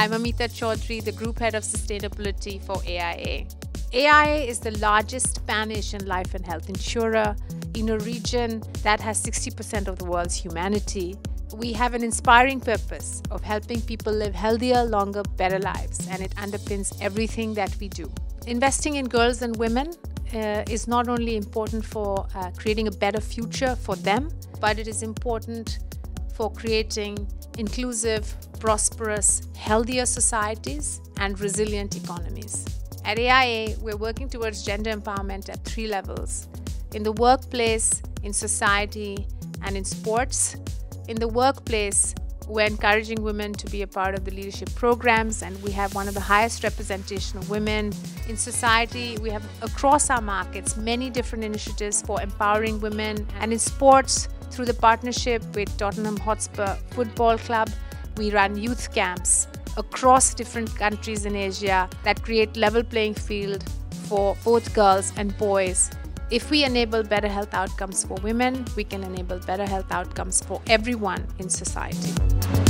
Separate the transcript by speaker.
Speaker 1: I'm Amita Chaudhury, the Group Head of Sustainability for AIA. AIA is the largest pan Asian life and health insurer in a region that has 60% of the world's humanity. We have an inspiring purpose of helping people live healthier, longer, better lives, and it underpins everything that we do. Investing in girls and women uh, is not only important for uh, creating a better future for them, but it is important for creating inclusive, prosperous, healthier societies and resilient economies. At AIA, we're working towards gender empowerment at three levels in the workplace, in society, and in sports. In the workplace, we're encouraging women to be a part of the leadership programs, and we have one of the highest representation of women in society. We have across our markets many different initiatives for empowering women, and in sports, through the partnership with Tottenham Hotspur Football Club, we run youth camps across different countries in Asia that create level playing field for both girls and boys. If we enable better health outcomes for women, we can enable better health outcomes for everyone in society.